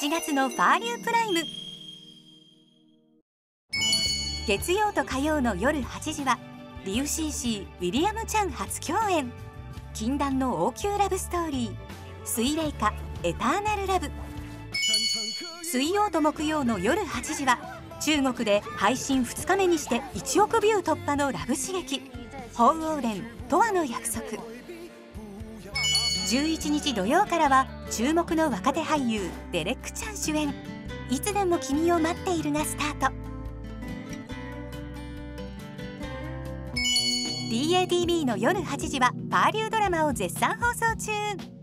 7月のファーリュープライム。月曜と火曜の夜8時はリュウシーシーウィリアム・チャン初共演。禁断の王宮ラブストーリー。水霊花エターナルラブ。水曜と木曜の夜8時は中国で配信2日目にして1億ビュー突破のラブ刺激「鳳凰連とわの約束」11日土曜からは注目の若手俳優デレック・チャン主演「いつでも君を待っている」がスタート。DATV の夜8時はパーリュードラマを絶賛放送中。